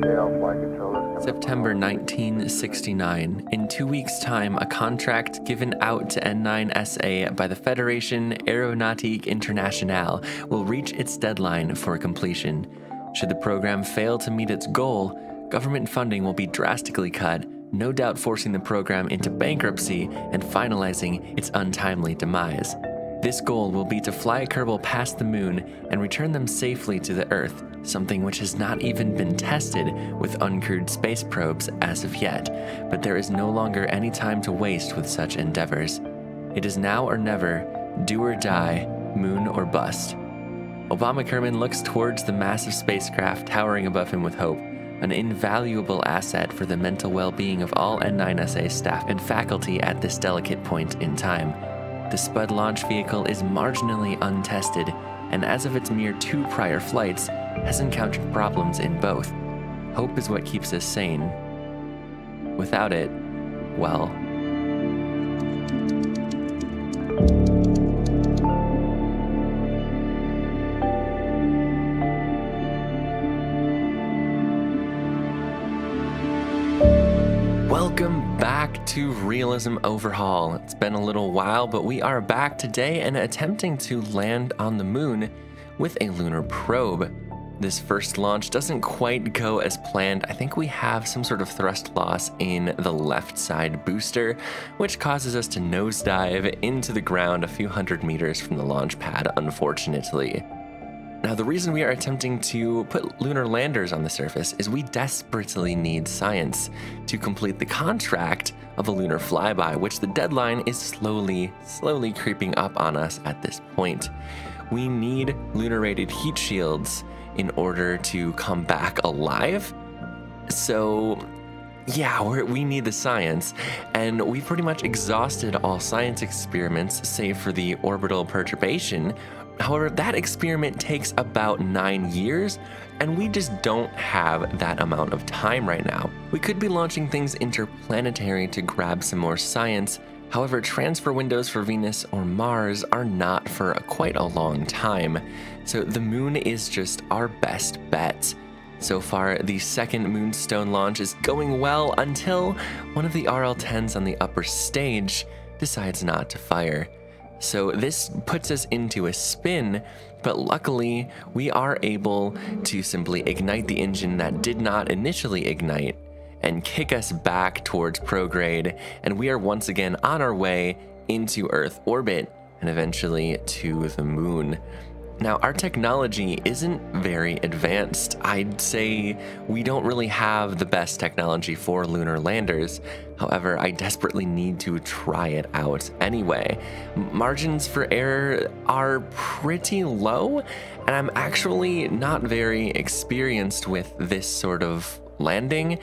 September 1969. In two weeks' time, a contract given out to N9SA by the Fédération Aéronautique Internationale will reach its deadline for completion. Should the program fail to meet its goal, government funding will be drastically cut, no doubt forcing the program into bankruptcy and finalizing its untimely demise. This goal will be to fly Kerbal past the moon and return them safely to the Earth, something which has not even been tested with uncrewed space probes as of yet, but there is no longer any time to waste with such endeavors. It is now or never, do or die, moon or bust. Obama Kerman looks towards the massive spacecraft towering above him with hope, an invaluable asset for the mental well being of all N9SA staff and faculty at this delicate point in time. The Spud launch vehicle is marginally untested, and as of its mere two prior flights, has encountered problems in both. Hope is what keeps us sane. Without it, well, Welcome back to Realism Overhaul. It's been a little while, but we are back today and attempting to land on the moon with a lunar probe. This first launch doesn't quite go as planned. I think we have some sort of thrust loss in the left side booster, which causes us to nosedive into the ground a few hundred meters from the launch pad, unfortunately. Now, the reason we are attempting to put lunar landers on the surface is we desperately need science to complete the contract of a lunar flyby, which the deadline is slowly, slowly creeping up on us at this point. We need lunar rated heat shields in order to come back alive. So, yeah, we need the science, and we've pretty much exhausted all science experiments save for the orbital perturbation, However, that experiment takes about nine years, and we just don't have that amount of time right now. We could be launching things interplanetary to grab some more science. However, transfer windows for Venus or Mars are not for quite a long time, so the moon is just our best bet. So far, the second Moonstone launch is going well until one of the RL 10s on the upper stage decides not to fire. So this puts us into a spin, but luckily we are able to simply ignite the engine that did not initially ignite and kick us back towards prograde, and we are once again on our way into Earth orbit and eventually to the moon. Now, our technology isn't very advanced. I'd say we don't really have the best technology for lunar landers. However, I desperately need to try it out anyway. Margins for error are pretty low, and I'm actually not very experienced with this sort of landing,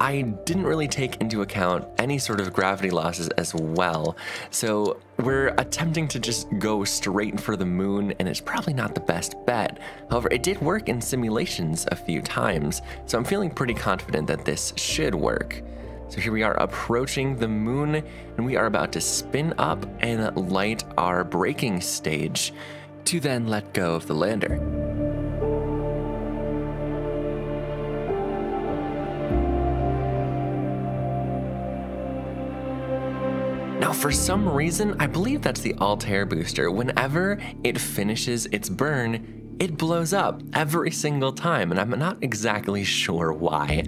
I didn't really take into account any sort of gravity losses as well. So we're attempting to just go straight for the moon, and it's probably not the best bet. However, it did work in simulations a few times, so I'm feeling pretty confident that this should work. So here we are approaching the moon, and we are about to spin up and light our braking stage to then let go of the lander. For some reason, I believe that's the Altair booster. Whenever it finishes its burn, it blows up every single time, and I'm not exactly sure why.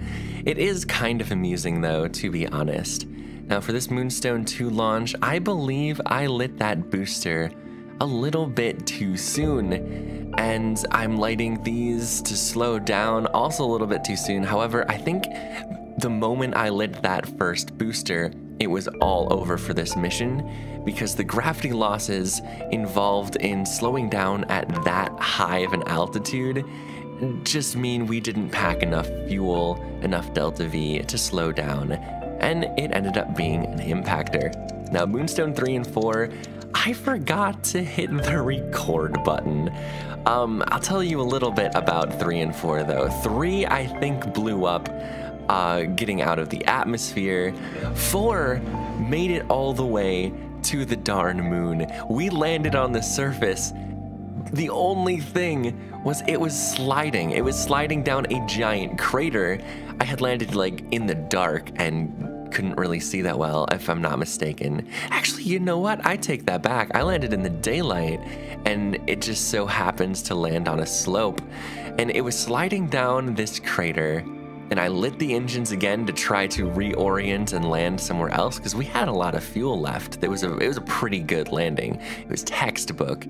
It is kind of amusing, though, to be honest. Now, for this Moonstone 2 launch, I believe I lit that booster a little bit too soon, and I'm lighting these to slow down also a little bit too soon. However, I think the moment I lit that first booster, it was all over for this mission because the gravity losses involved in slowing down at that high of an altitude just mean we didn't pack enough fuel, enough delta V to slow down, and it ended up being an impactor. Now, Moonstone 3 and 4, I forgot to hit the record button. Um, I'll tell you a little bit about 3 and 4 though. 3, I think, blew up uh, getting out of the atmosphere. Four made it all the way to the darn moon. We landed on the surface the only thing was it was sliding. It was sliding down a giant crater. I had landed like in the dark and couldn't really see that well, if I'm not mistaken. Actually, you know what? I take that back. I landed in the daylight, and it just so happens to land on a slope. And it was sliding down this crater, and I lit the engines again to try to reorient and land somewhere else because we had a lot of fuel left. It was a it was a pretty good landing. It was textbook.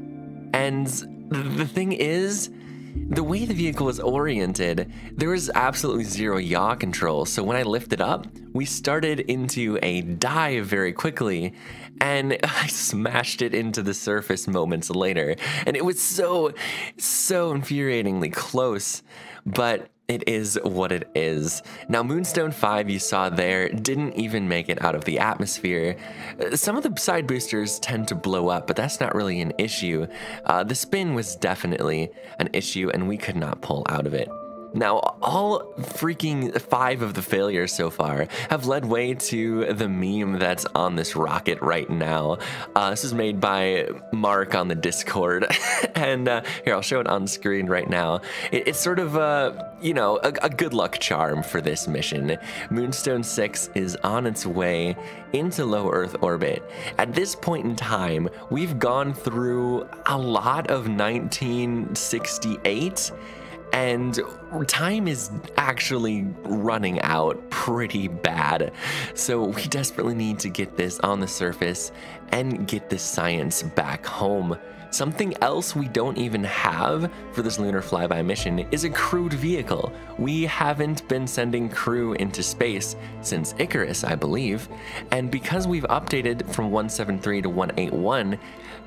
And the thing is, the way the vehicle was oriented, there was absolutely zero yaw control. So when I lifted up, we started into a dive very quickly and I smashed it into the surface moments later. And it was so, so infuriatingly close. But it is what it is. Now, Moonstone 5 you saw there didn't even make it out of the atmosphere. Uh, some of the side boosters tend to blow up, but that's not really an issue. Uh, the spin was definitely an issue, and we could not pull out of it. Now, all freaking five of the failures so far have led way to the meme that's on this rocket right now. Uh, this is made by Mark on the Discord, and uh, here I'll show it on screen right now. It, it's sort of a, you know, a, a good luck charm for this mission. Moonstone 6 is on its way into low Earth orbit. At this point in time, we've gone through a lot of 1968 and time is actually running out pretty bad. So we desperately need to get this on the surface and get this science back home. Something else we don't even have for this lunar flyby mission is a crewed vehicle. We haven't been sending crew into space since Icarus, I believe, and because we've updated from 173 to 181,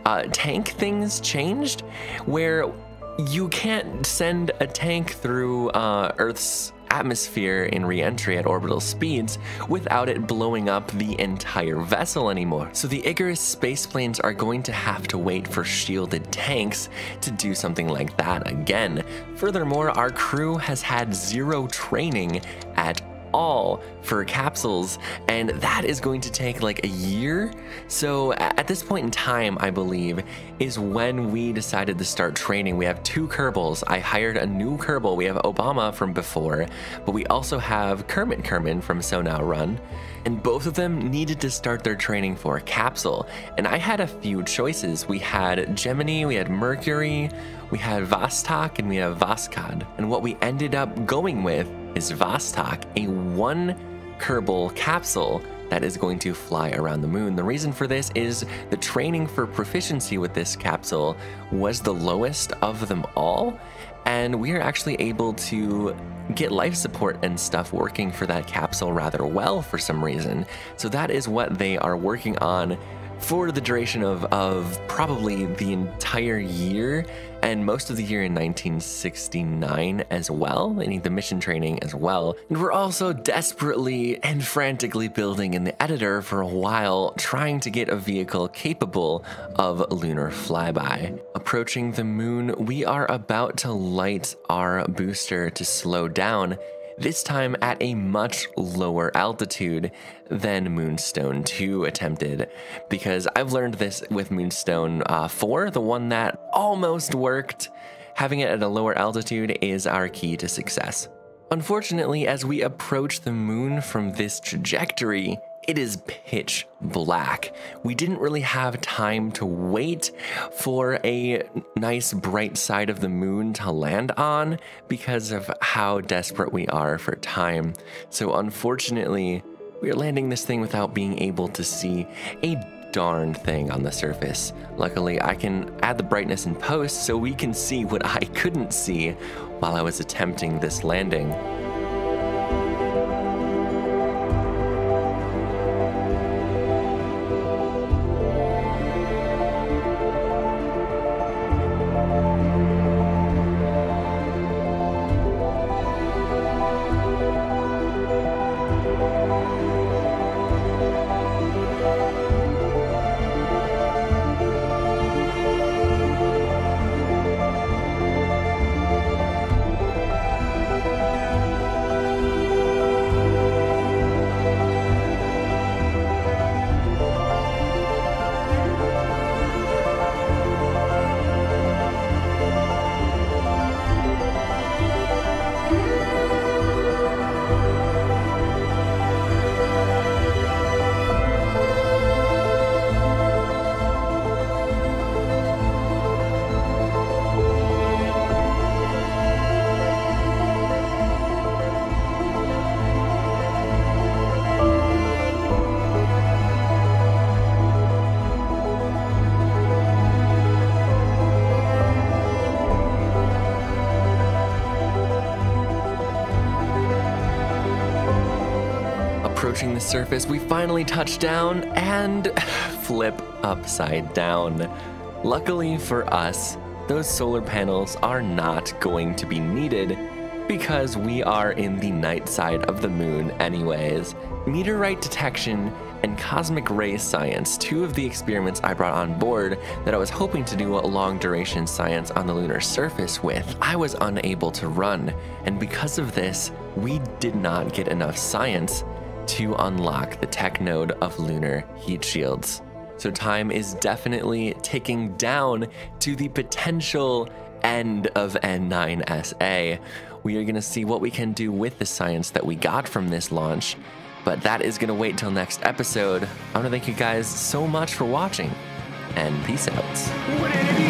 uh, tank things changed where you can't send a tank through uh, Earth's atmosphere in re-entry at orbital speeds without it blowing up the entire vessel anymore. So the Icarus spaceplanes are going to have to wait for shielded tanks to do something like that again. Furthermore, our crew has had zero training at all for capsules, and that is going to take like a year. So at this point in time, I believe, is when we decided to start training. We have two Kerbals. I hired a new Kerbal. We have Obama from before, but we also have Kermit Kerman from So Now Run and both of them needed to start their training for a capsule. And I had a few choices. We had Gemini, we had Mercury, we had Vostok, and we have Voskhod. And what we ended up going with is Vostok, a one Kerbal capsule that is going to fly around the moon. The reason for this is the training for proficiency with this capsule was the lowest of them all, and we are actually able to get life support and stuff working for that capsule rather well for some reason. So that is what they are working on for the duration of, of probably the entire year and most of the year in 1969 as well. Need the mission training as well. And we're also desperately and frantically building in the editor for a while, trying to get a vehicle capable of lunar flyby. Approaching the moon, we are about to light our booster to slow down this time at a much lower altitude than Moonstone 2 attempted, because I've learned this with Moonstone uh, 4, the one that almost worked. Having it at a lower altitude is our key to success. Unfortunately, as we approach the moon from this trajectory, it is pitch black. We didn't really have time to wait for a nice bright side of the moon to land on because of how desperate we are for time. So unfortunately, we are landing this thing without being able to see a darn thing on the surface. Luckily, I can add the brightness in post so we can see what I couldn't see while I was attempting this landing. Approaching the surface, we finally touch down and flip upside down. Luckily for us, those solar panels are not going to be needed because we are in the night side of the moon anyways. Meteorite detection and cosmic ray science, two of the experiments I brought on board that I was hoping to do a long duration science on the lunar surface with, I was unable to run. And because of this, we did not get enough science to unlock the tech node of lunar heat shields. So time is definitely ticking down to the potential end of N9SA. We are going to see what we can do with the science that we got from this launch, but that is going to wait till next episode. I want to thank you guys so much for watching, and peace out.